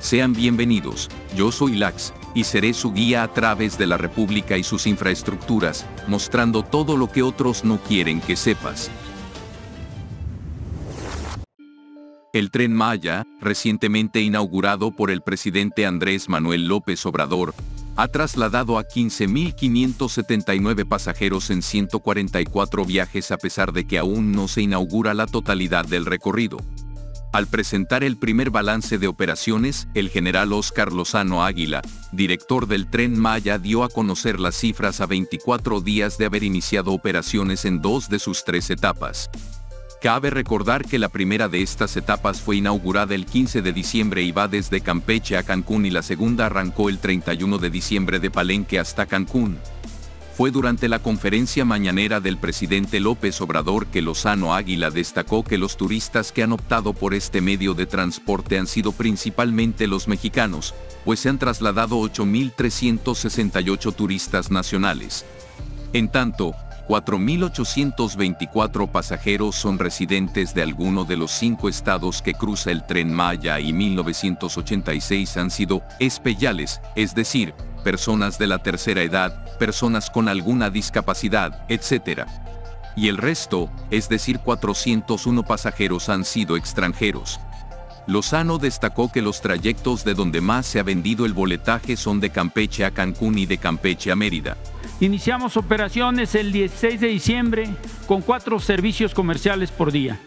Sean bienvenidos, yo soy Lax, y seré su guía a través de la República y sus infraestructuras, mostrando todo lo que otros no quieren que sepas. El tren Maya, recientemente inaugurado por el presidente Andrés Manuel López Obrador, ha trasladado a 15.579 pasajeros en 144 viajes a pesar de que aún no se inaugura la totalidad del recorrido. Al presentar el primer balance de operaciones, el general Óscar Lozano Águila, director del tren Maya, dio a conocer las cifras a 24 días de haber iniciado operaciones en dos de sus tres etapas. Cabe recordar que la primera de estas etapas fue inaugurada el 15 de diciembre y va desde Campeche a Cancún y la segunda arrancó el 31 de diciembre de Palenque hasta Cancún. Fue durante la conferencia mañanera del presidente López Obrador que Lozano Águila destacó que los turistas que han optado por este medio de transporte han sido principalmente los mexicanos, pues se han trasladado 8.368 turistas nacionales. En tanto, 4.824 pasajeros son residentes de alguno de los cinco estados que cruza el tren Maya y 1.986 han sido especiales, es decir, personas de la tercera edad, personas con alguna discapacidad, etc. Y el resto, es decir 401 pasajeros han sido extranjeros. Lozano destacó que los trayectos de donde más se ha vendido el boletaje son de Campeche a Cancún y de Campeche a Mérida. Iniciamos operaciones el 16 de diciembre con cuatro servicios comerciales por día.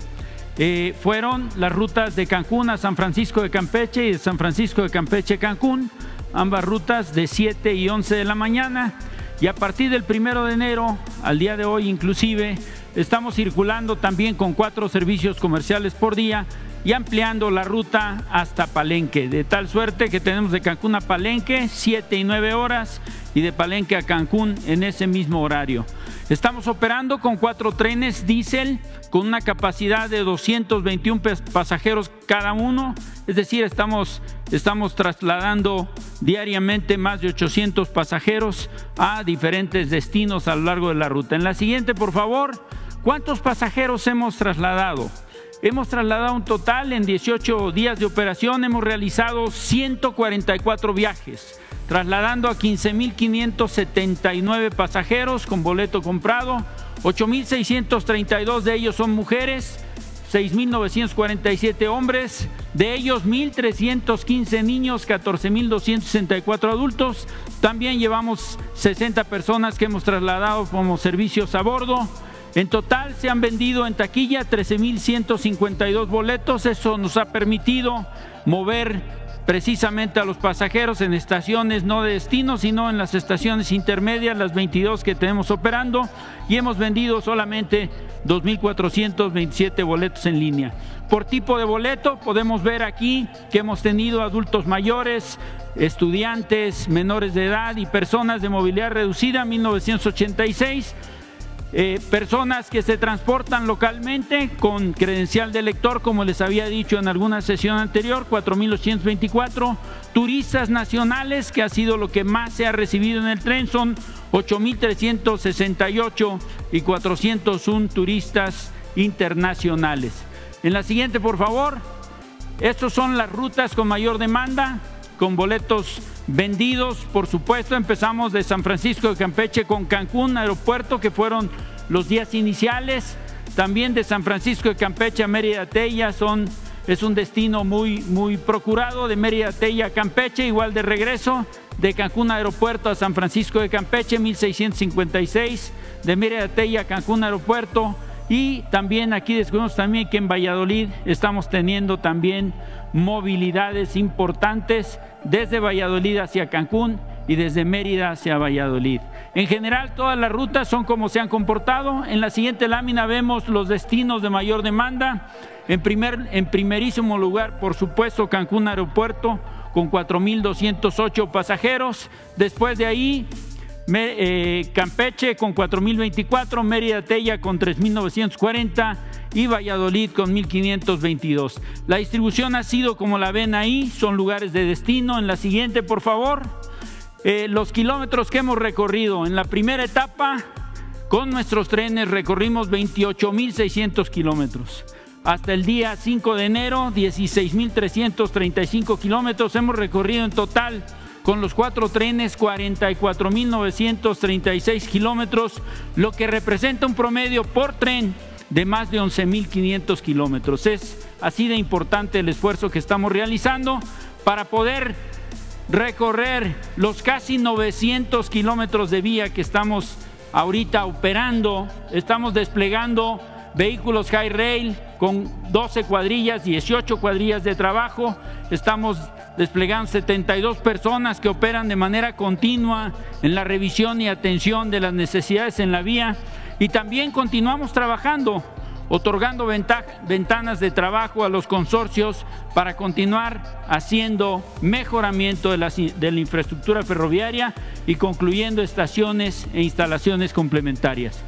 Eh, fueron las rutas de Cancún a San Francisco de Campeche y de San Francisco de Campeche a Cancún, ambas rutas de 7 y 11 de la mañana. Y a partir del primero de enero, al día de hoy inclusive, estamos circulando también con cuatro servicios comerciales por día y ampliando la ruta hasta Palenque, de tal suerte que tenemos de Cancún a Palenque 7 y 9 horas y de Palenque a Cancún en ese mismo horario. Estamos operando con cuatro trenes diésel con una capacidad de 221 pasajeros cada uno, es decir, estamos, estamos trasladando diariamente más de 800 pasajeros a diferentes destinos a lo largo de la ruta. En la siguiente, por favor, ¿cuántos pasajeros hemos trasladado? Hemos trasladado un total en 18 días de operación, hemos realizado 144 viajes, trasladando a 15.579 pasajeros con boleto comprado, 8.632 de ellos son mujeres, 6.947 hombres, de ellos 1.315 niños, 14.264 adultos. También llevamos 60 personas que hemos trasladado como servicios a bordo. En total se han vendido en taquilla 13.152 boletos. Eso nos ha permitido mover precisamente a los pasajeros en estaciones no de destino, sino en las estaciones intermedias, las 22 que tenemos operando, y hemos vendido solamente 2.427 boletos en línea. Por tipo de boleto podemos ver aquí que hemos tenido adultos mayores, estudiantes, menores de edad y personas de movilidad reducida 1986 eh, personas que se transportan localmente con credencial de lector, como les había dicho en alguna sesión anterior, 4.824. Turistas nacionales, que ha sido lo que más se ha recibido en el tren, son 8.368 y 401 turistas internacionales. En la siguiente, por favor. Estas son las rutas con mayor demanda, con boletos vendidos, por supuesto. Empezamos de San Francisco de Campeche con Cancún, aeropuerto, que fueron los días iniciales. También de San Francisco de Campeche a Mérida Tella son, es un destino muy, muy procurado. De Mérida Tella a Campeche, igual de regreso. De Cancún Aeropuerto a San Francisco de Campeche, 1656. De Mérida Tella a Cancún Aeropuerto. Y también aquí descubrimos también que en Valladolid estamos teniendo también movilidades importantes desde Valladolid hacia Cancún y desde Mérida hacia Valladolid. En general, todas las rutas son como se han comportado. En la siguiente lámina vemos los destinos de mayor demanda. En, primer, en primerísimo lugar, por supuesto, Cancún Aeropuerto con 4.208 pasajeros. Después de ahí, Campeche con 4.024, Mérida Tella con 3.940 y Valladolid con 1.522. La distribución ha sido como la ven ahí, son lugares de destino. En la siguiente, por favor, eh, los kilómetros que hemos recorrido. En la primera etapa, con nuestros trenes recorrimos 28.600 kilómetros. hasta el día 5 de enero, 16.335 kilómetros. Hemos recorrido en total con los cuatro trenes 44.936 kilómetros, lo que representa un promedio por tren de más de 11.500 kilómetros. Es así de importante el esfuerzo que estamos realizando para poder recorrer los casi 900 kilómetros de vía que estamos ahorita operando. Estamos desplegando vehículos high rail con 12 cuadrillas, 18 cuadrillas de trabajo. Estamos desplegando 72 personas que operan de manera continua en la revisión y atención de las necesidades en la vía. Y también continuamos trabajando otorgando ventanas de trabajo a los consorcios para continuar haciendo mejoramiento de la, de la infraestructura ferroviaria y concluyendo estaciones e instalaciones complementarias.